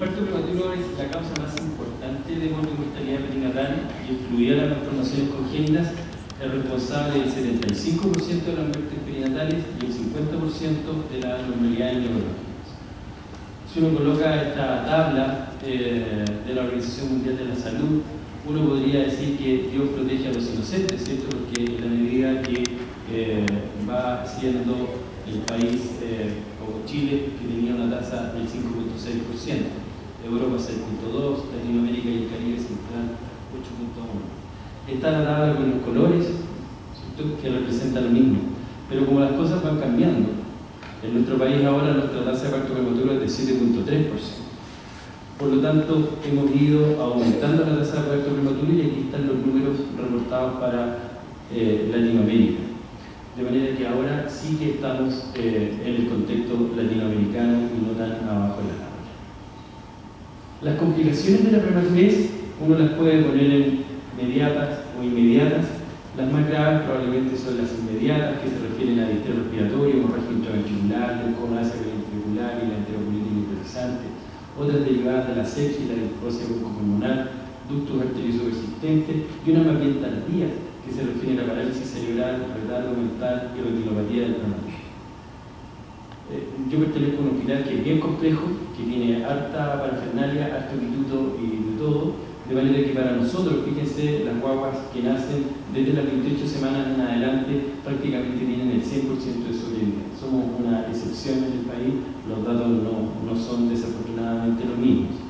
parto prematuro es la causa más importante de mortalidad perinatal y excluida las malformaciones congénitas es responsable del 75% de las muertes perinatales y el 50% de la normalidad neurológicas. Si uno coloca esta tabla eh, de la Organización Mundial de la Salud, uno podría decir que Dios protege a los inocentes, ¿cierto? Porque en la medida que eh, va siendo el país eh, como Chile, que tenía una tasa del 5.6%, Europa 6.2%, Latinoamérica y el Caribe Central 8.1%. Está la tabla con los colores, que representa lo mismo. Pero como las cosas van cambiando, en nuestro país ahora nuestra tasa de parto prematuro es de 7.3%. Por lo tanto, hemos ido aumentando la tasa de parto prematuro y aquí están los números reportados para eh, Latinoamérica. De manera que ahora sí que estamos eh, en el contexto latinoamericano y no tan abajo de la. Las complicaciones de la prematurez uno las puede poner en inmediatas o inmediatas. Las más graves probablemente son las inmediatas, que se refieren a distrés respiratorio, hemorragia intraventricular, leucoma ventricular y la enteropolitis interesante otras derivadas de la sepsis, la necrosis pulmonar, ductos arteriosos persistentes y una más bien tardía que se refiere a la parálisis cerebral, retardo mental y retinopatía del prematuro. Eh, yo pertenezco a un hospital que es bien complejo, que tiene harta parafernalia, harto instituto y de todo, de manera que para nosotros, fíjense, las guaguas que nacen desde las 28 semanas en adelante prácticamente tienen el 100% de sobrevivencia. Somos una excepción en el país, los datos no, no son desafortunadamente los mismos.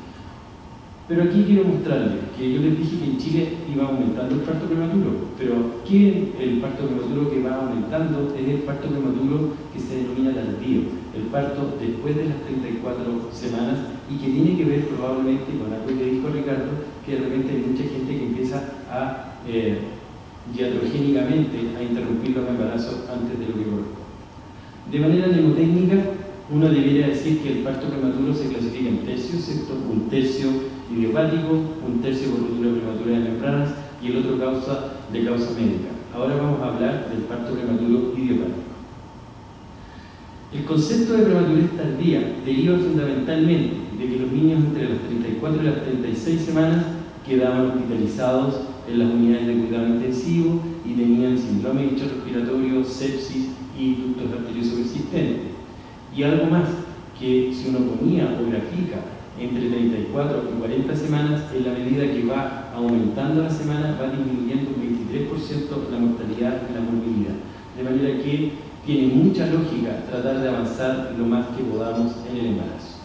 Pero aquí quiero mostrarles que yo les dije que en Chile iba aumentando el parto prematuro, pero ¿qué el parto prematuro que va aumentando? Es el parto prematuro que se denomina tardío, el parto después de las 34 semanas y que tiene que ver probablemente con algo que dijo Ricardo, que de repente hay mucha gente que empieza a eh, diatrogénicamente a interrumpir los embarazos antes de lo que corresponde. De manera mnemotécnica, uno debería decir que el parto prematuro se clasifica en tercios, ¿cierto? Un tercio idiopático, un tercio por ruptura prematura de membranas y el otro causa de causa médica. Ahora vamos a hablar del parto prematuro idiopático. El concepto de prematurez tardía deriva fundamentalmente de que los niños entre las 34 y las 36 semanas quedaban hospitalizados en las unidades de cuidado intensivo y tenían síndrome respiratorio, sepsis y ductos arteriosos persistentes. Y algo más, que si uno ponía o grafica entre 34 y 40 semanas, en la medida que va aumentando la semana, va disminuyendo un 23% la mortalidad y la morbilidad. De manera que tiene mucha lógica tratar de avanzar lo más que podamos en el embarazo.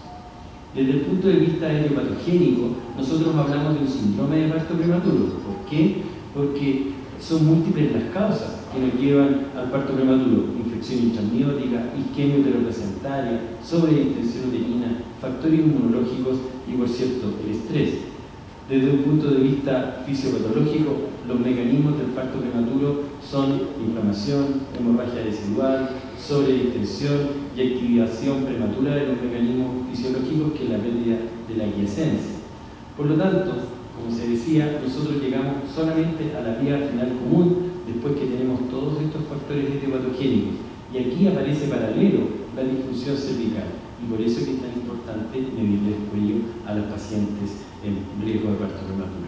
Desde el punto de vista etiopatogénico, nosotros hablamos de un síndrome de parto prematuro. ¿Por qué? Porque son múltiples las causas que nos llevan al parto prematuro. Infección intramniótica, isquemia uteroplacentaria, sobreintensión uterina, factores inmunológicos y, por cierto, el estrés. Desde un punto de vista fisiopatológico, los mecanismos del parto prematuro son inflamación, hemorragia residual, sobredistensión y activación prematura de los mecanismos fisiológicos que es la pérdida de la quiesencia. Por lo tanto, como se decía, nosotros llegamos solamente a la vía final común después que tenemos todos estos factores etiopatogénicos. Y aquí aparece paralelo la disfunción cervical. Y por eso es que es tan importante medirle el cuello a los pacientes en riesgo de parto prematuro.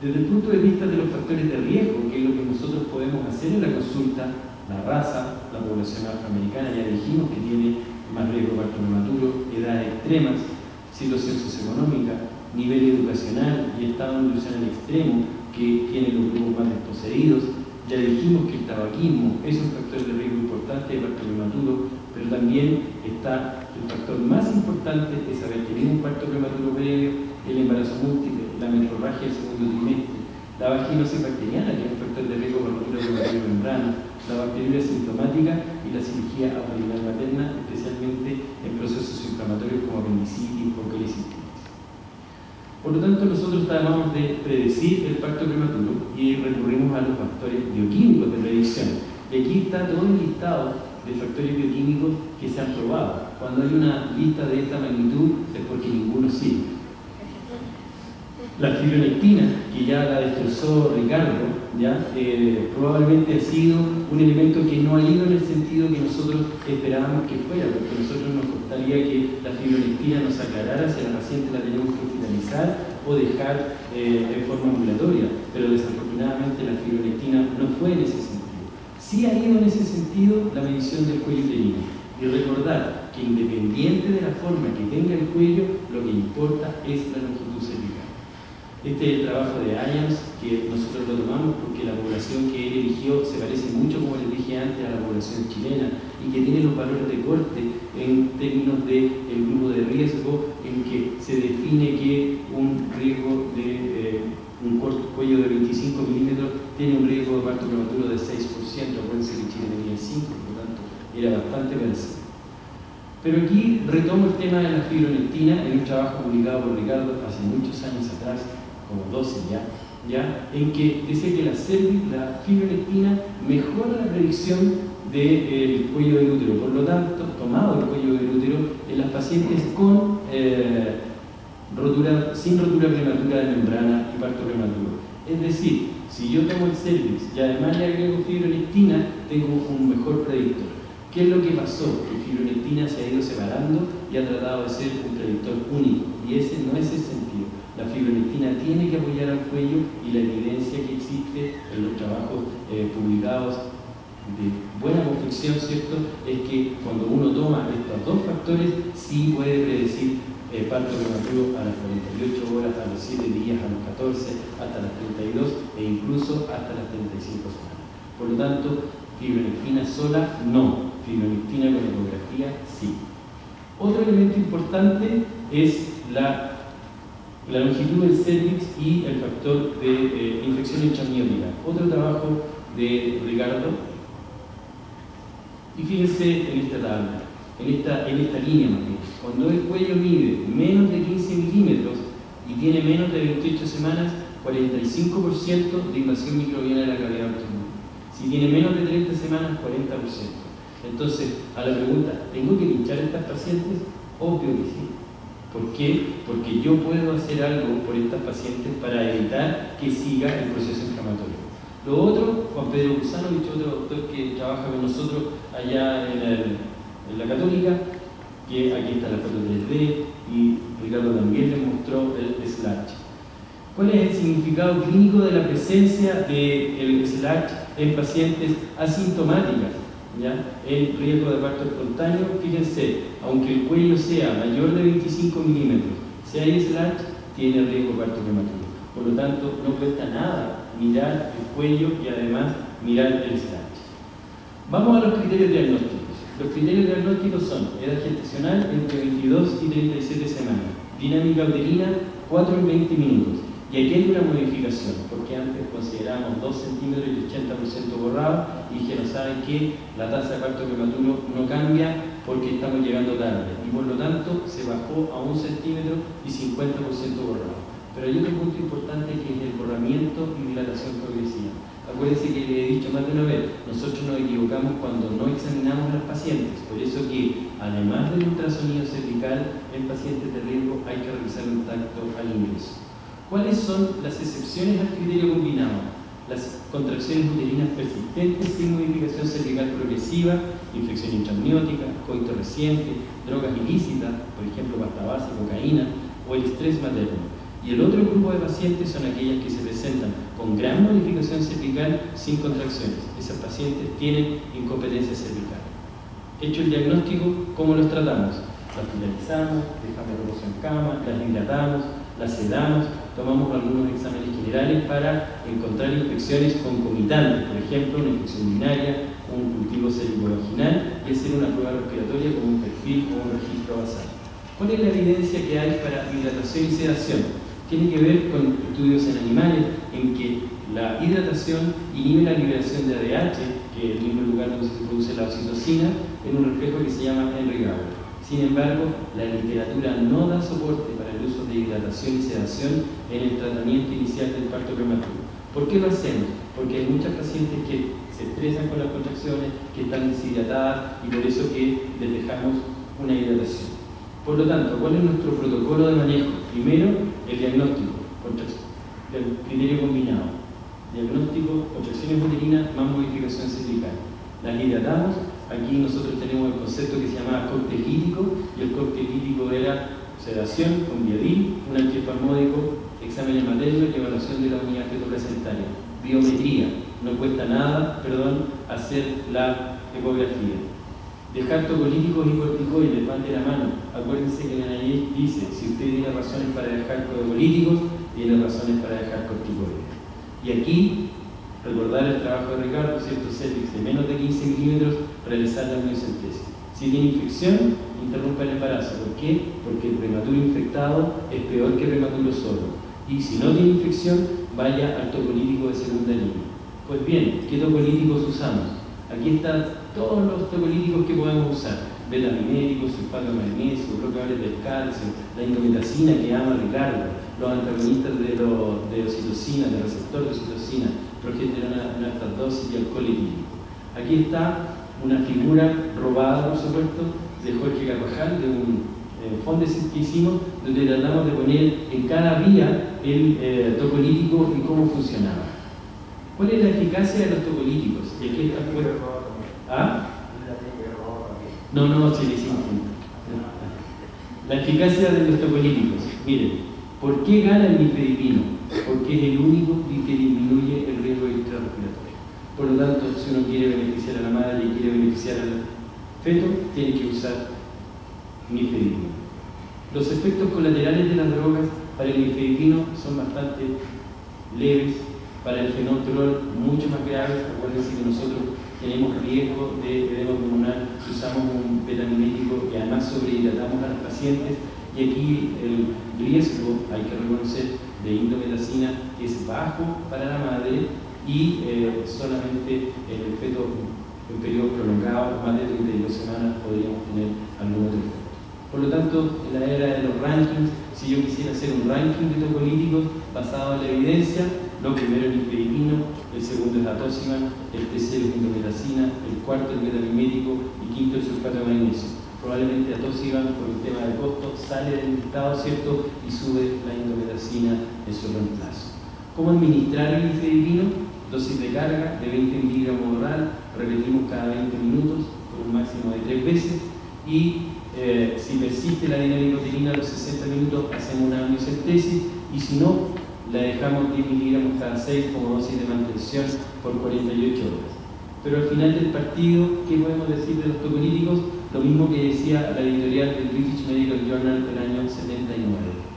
Desde el punto de vista de los factores de riesgo, que es lo que nosotros podemos hacer en la consulta, la raza, la población afroamericana, ya dijimos que tiene más riesgo de parto prematuro, edades extremas, situación socioeconómica, nivel educacional y estado nutricional extremo, que tiene los grupos más desposeídos. Ya dijimos que el tabaquismo es un factor de riesgo importante de parto prematuro, pero también está el factor más importante es haber tenido un parto prematuro previo, el embarazo múltiple, la metrorragia del segundo trimestre, la vaginosis bacteriana, que es un factor de riesgo por ruptura de membrana, la bacteriuria sintomática y la cirugía abdominal materna, especialmente en procesos inflamatorios como apendicitis o colicitis. Por lo tanto, nosotros tratamos de predecir el parto prematuro y recurrimos a los factores bioquímicos de predicción. Y aquí está todo el listado de factores bioquímicos que se han probado. Cuando hay una lista de esta magnitud es porque ninguno sirve. La fibronectina, que ya la destrozó Ricardo, ¿ya? Eh, probablemente ha sido un elemento que no ha ido en el sentido que nosotros esperábamos que fuera, porque nosotros nos gustaría que la fibronectina nos aclarara si a la paciente la tenemos que hospitalizar o dejar eh, en forma ambulatoria, pero desafortunadamente la fibronectina no fue en ese sentido. Sí ha ido en ese sentido la medición del cuello uterino. Y recordar que independiente de la forma que tenga el cuello, lo que importa es la longitud. Este es el trabajo de Ayans, que nosotros lo tomamos porque la población que él eligió se parece mucho, como les dije antes, a la población chilena y que tiene los valores de corte en términos del grupo de riesgo, en que se define que un riesgo de eh, un corto cuello de 25 milímetros tiene un riesgo de parto prematuro de 6%, acuérdense que Chile tenía 5, por lo tanto era bastante parecido. Pero aquí retomo el tema de la fibronectina en un trabajo publicado por Ricardo hace muchos años atrás, como 12 ya, ya en que dice que la, la fibronectina mejora la predicción del cuello del útero. Por lo tanto, tomado el cuello del útero en las pacientes con, eh, rotura, sin rotura prematura de membrana y parto prematuro. Es decir, si yo tomo el cervix y además le agrego fibronectina, tengo un mejor predictor. ¿Qué es lo que pasó? Que fibronectina se ha ido separando y ha tratado de ser un predictor único. Y ese no es el sentido. La fibronectina tiene que apoyar al cuello y la evidencia que existe en los trabajos eh, publicados de buena confección, ¿cierto? Es que cuando uno toma estos dos factores, sí puede predecir eh, parto prematuro a las 48 horas, a los 7 días, a los 14, hasta las 32 e incluso hasta las 35 semanas. Por lo tanto, fibronectina sola, no. Fibronectina con ecografía, sí. Otro elemento importante es la la longitud del cervix y el factor de eh, infección intramniótica. Otro trabajo de Ricardo. Y fíjense en esta tabla, en esta, en esta línea más bien. Cuando el cuello mide menos de 15 milímetros y tiene menos de 28 semanas, 45% de invasión microbiana de la cavidad abdominal. Si tiene menos de 30 semanas, 40%. Entonces, a la pregunta, ¿tengo que pinchar a estas pacientes? Obvio que sí. ¿Por qué? Porque yo puedo hacer algo por estas pacientes para evitar que siga el proceso inflamatorio. Lo otro, Juan Pedro Gusanovich, otro doctor que trabaja con nosotros allá en, la Católica, que aquí está la foto 3D, y Ricardo también les mostró el SLATCH. ¿Cuál es el significado clínico de la presencia del SLATCH en pacientes asintomáticas? El riesgo de parto espontáneo, fíjense, aunque el cuello sea mayor de 25 milímetros, sea slash, tiene riesgo de parto prematuro. Por lo tanto, no cuesta nada mirar el cuello y además mirar el slash. Vamos a los criterios diagnósticos. Los criterios diagnósticos son edad gestacional entre 22 y 37 semanas, dinámica uterina 4 y 20 minutos, y aquí hay una modificación, porque antes considerábamos 2 centímetros y 80% borrado, y no saben que la tasa de parto prematuro no cambia porque estamos llegando tarde, y por lo tanto se bajó a 1 centímetro y 50% borrado. Pero hay otro punto importante que es el borramiento y dilatación progresiva. Acuérdense que le he dicho más de una vez, nosotros nos equivocamos cuando no examinamos a los pacientes, por eso que además del ultrasonido cervical en pacientes de riesgo hay que revisar un tacto al ingreso. ¿Cuáles son las excepciones al criterio combinado? Las contracciones uterinas persistentes sin modificación cervical progresiva, infección intramniótica, coito reciente, drogas ilícitas, por ejemplo pasta base, cocaína, o el estrés materno. Y el otro grupo de pacientes son aquellas que se presentan con gran modificación cervical sin contracciones. Esas pacientes tienen incompetencia cervical. Hecho el diagnóstico, ¿cómo los tratamos? Las finalizamos, dejamos reposo en cama, las hidratamos, las sedamos, tomamos algunos exámenes generales para encontrar infecciones concomitantes, por ejemplo, una infección urinaria, un cultivo vaginal y hacer una prueba respiratoria con un perfil o un registro basal. ¿Cuál es la evidencia que hay para hidratación y sedación? Tiene que ver con estudios en animales en que la hidratación inhibe la liberación de ADH, que es el mismo lugar donde se produce la oxitocina, en un reflejo que se llama Henry. Sin embargo, la literatura no da soporte para el uso de hidratación y sedación en el tratamiento inicial del parto prematuro. ¿Por qué lo hacemos? Porque hay muchas pacientes que se estresan con las contracciones, que están deshidratadas y por eso que les dejamos una hidratación. Por lo tanto, ¿cuál es nuestro protocolo de manejo? Primero, el diagnóstico. el criterio combinado. Diagnóstico, contracciones uterinas más modificación cervical. Las hidratamos, aquí nosotros tenemos el concepto que se llama cóctel lítico y el cóctel lítico era sedación con biodil, un antiespasmódico, examen materno y evaluación de la unidad fetoplacentaria. Biometría, no cuesta nada, perdón, hacer la ecografía. Dejar tocolíticos y corticoides, van de la mano. Acuérdense que la NIH dice, si usted tiene razones para dejar tocolíticos, tiene razones para dejar corticoides. Y aquí, recordar el trabajo de Ricardo, ¿cierto? Cetix de menos de 15 milímetros, realizar la amniocentesis. Si tiene infección, interrumpa el embarazo. ¿Por qué? Porque el prematuro infectado es peor que el prematuro solo. Y si no tiene infección, vaya al tocolítico de segunda línea. Pues bien, ¿qué tocolíticos usamos? Aquí están todos los tocolíticos que podemos usar. Betamiméticos, sulfato de magnesio, bloqueadores del calcio, la indometacina que ama Ricardo, los antagonistas de, lo, de oxitocina, del receptor de oxitocina, progesterona en altas dosis y alcohol etílico. Aquí está una figura robada, por supuesto, de Jorge Carvajal, de un eh, fondo que hicimos, donde tratamos de poner en cada vía el eh, tocolítico y cómo funcionaba. ¿Cuál es la eficacia de los tocolíticos? ¿De qué está ¿Ah? No, no, se les La eficacia de los tocolíticos. Miren, ¿por qué gana el nifedipino? Porque es el único que disminuye el riesgo extrarrespiratorio. Por lo tanto, si uno quiere beneficiar a la madre y quiere beneficiar al feto, tiene que usar nifedipino. Los efectos colaterales de las drogas para el nifedipino son bastante leves, para el fenotrol mucho más grave. Acuérdense que nosotros tenemos riesgo de edema pulmonar usamos un betamimético y además sobrehidratamos a los pacientes. Y aquí el riesgo, hay que reconocer, de indometacina es bajo para la madre y eh, solamente en el feto en periodo prolongado, más de 32 semanas, podríamos tener algún otro efecto. Por lo tanto, en la era de los rankings, si yo quisiera hacer un ranking de topolíticos basado en la evidencia, lo primero es el nifedipino, el segundo es la tóxima, el tercero es indometacina, el cuarto es el metamimético y quinto es el sulfato de magnesio. Probablemente la tóxica, por el tema de costo, sale del listado, ¿cierto? Y sube la indometacina en su reemplazo. ¿Cómo administrar el nifedipino? Dosis de carga de 20 miligramos oral, repetimos cada 20 minutos por un máximo de 3 veces y eh, si persiste la dinámica a los 60 minutos hacemos una amniocentesis y si no, la dejamos 10 miligramos cada 6 como dosis de mantención por 48 horas. Pero al final del partido, ¿qué podemos decir de los tocolíticos? Lo mismo que decía la editorial del British Medical Journal del año 79.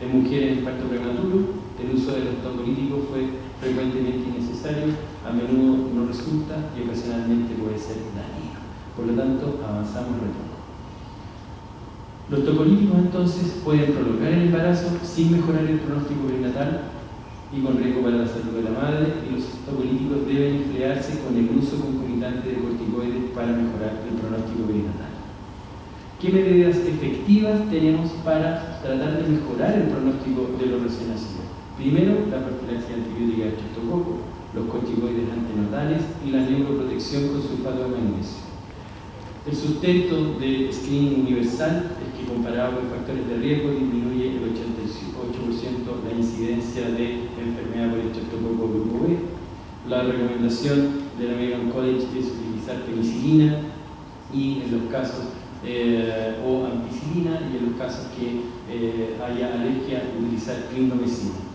En mujeres en parto prematuro, el uso de los tocolíticos fue frecuentemente innecesario, a menudo no resulta y ocasionalmente puede ser dañino. Por lo tanto, avanzamos retorno. Los tocolíticos entonces pueden prolongar el embarazo sin mejorar el pronóstico perinatal y con riesgo para la salud de la madre y los tocolíticos deben emplearse con el uso concomitante de corticoides para mejorar el pronóstico perinatal. ¿Qué medidas efectivas tenemos para tratar de mejorar el pronóstico de los recién nacidos? Primero, la profilaxis antibiótica de estreptococo, los corticoides antenatales y la neuroprotección con sulfato de magnesio. El sustento del screening universal es que comparado con factores de riesgo disminuye el 88% la incidencia de enfermedad por estreptococo grupo B. La recomendación de la American College es utilizar penicilina y en los casos eh, o ampicilina y en los casos que eh, haya alergia utilizar clindamicina.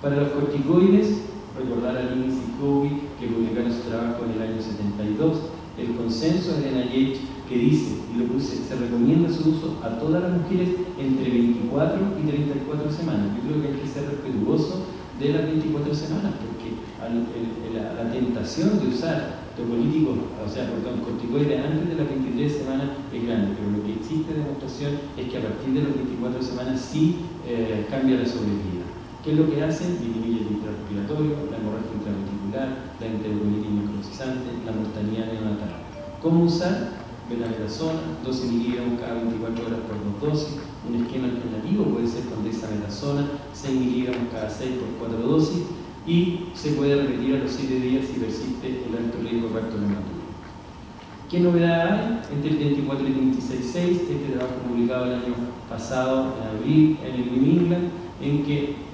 Para los corticoides, recordar a Lynn y que publicaron su trabajo en el año 72 el consenso de NIH que dice, y lo puse, se recomienda su uso a todas las mujeres entre 24 y 34 semanas. Yo creo que hay que ser respetuoso de las 24 semanas, porque la, tentación de usar topolíticos, o sea, perdón, corticoides antes de las 23 semanas es grande, pero lo que existe demostración es que a partir de las 24 semanas sí eh, cambia la sobrevida. ¿Qué es lo que hacen? Disminuye el intrarrespiratorio, la hemorragia intraventricular, la enterocolitis necrosizante, la mortalidad neonatal. ¿Cómo usar? Benametasona, 12 miligramos cada 24 horas por dos dosis. Un esquema alternativo puede ser con dexametasona, 6 miligramos cada 6 por 4 dosis. Y se puede repetir a los 7 días si persiste el alto riesgo neonatal. ¿Qué novedad hay entre el 24 y el 26.6? Este trabajo publicado el año pasado, en abril, en el New England, en que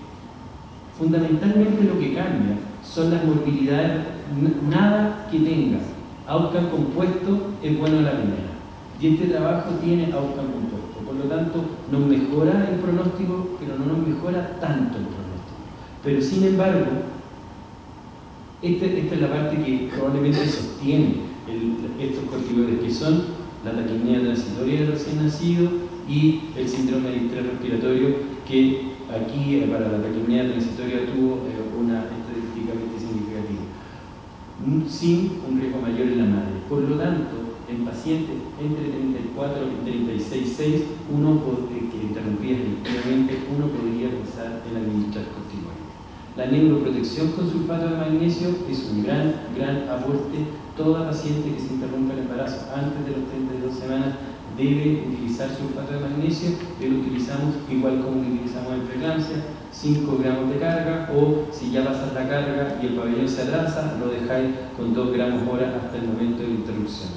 Fundamentalmente lo que cambia son las morbilidades, nada que tenga outcome compuesto es bueno a la primera. Y este trabajo tiene outcome compuesto, por lo tanto nos mejora el pronóstico, pero no nos mejora tanto el pronóstico. Pero sin embargo, este, esta, es la parte que probablemente sostiene estos corticoides, que son la taquipnea transitoria del recién nacido y el síndrome de estrés respiratorio, que aquí eh, para la taquipnea transitoria tuvo eh, una estadísticamente significativa, sin un riesgo mayor en la madre. Por lo tanto, en pacientes entre 34 y 36,6, uno eh, que interrumpía efectivamente, uno podría pensar en administrar corticoides. La neuroprotección con sulfato de magnesio es un gran, gran aporte. Toda paciente que se interrumpa el embarazo antes de las 32 semanas debe utilizar sulfato de magnesio, que lo utilizamos igual como lo utilizamos en preeclampsia, 5 gramos de carga, o si ya pasas la carga y el pabellón se atrasa, lo dejáis con 2 gramos hora hasta el momento de la interrupción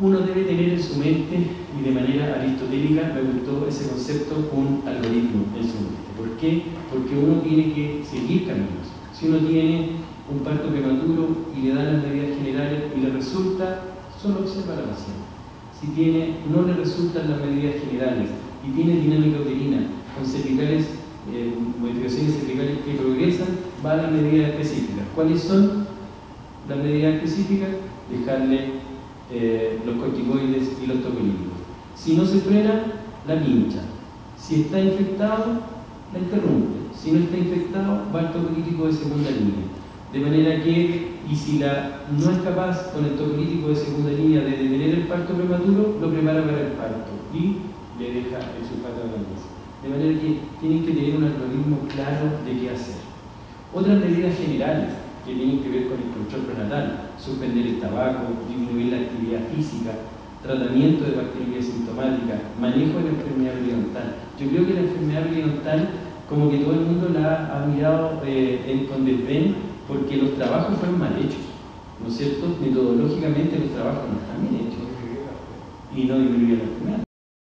uno debe tener en su mente, y de manera aristotélica me gustó ese concepto, un algoritmo en su mente. ¿Por qué? Porque uno tiene que seguir caminos. Si uno tiene un parto prematuro y le dan las medidas generales y le resulta, solo observa a la paciente. Si tiene, no le resultan las medidas generales y tiene dinámica uterina con cervicales, eh, modificaciones cervicales que progresan, va a las medidas específicas. ¿Cuáles son las medidas específicas? Dejarle eh, los corticoides y los tocolíticos. Si no se frena, la pincha. Si está infectado, la interrumpe. Si no está infectado, va al tocolítico de segunda línea. De manera que, y si la, no es capaz con el tocolítico de segunda línea de detener el parto prematuro, lo prepara para el parto y le deja el sulfato de mesa. De manera que tienen que tener un algoritmo claro de qué hacer. Otras medidas generales que tienen que ver con el control prenatal, suspender el tabaco, disminuir la actividad física, tratamiento de bacterias sintomática, manejo de la enfermedad periodontal. Yo creo que la enfermedad periodontal, como que todo el mundo la ha mirado eh, con desdén porque los trabajos fueron mal hechos, ¿no es cierto? Metodológicamente los trabajos no están bien hechos y no disminuyen la enfermedad.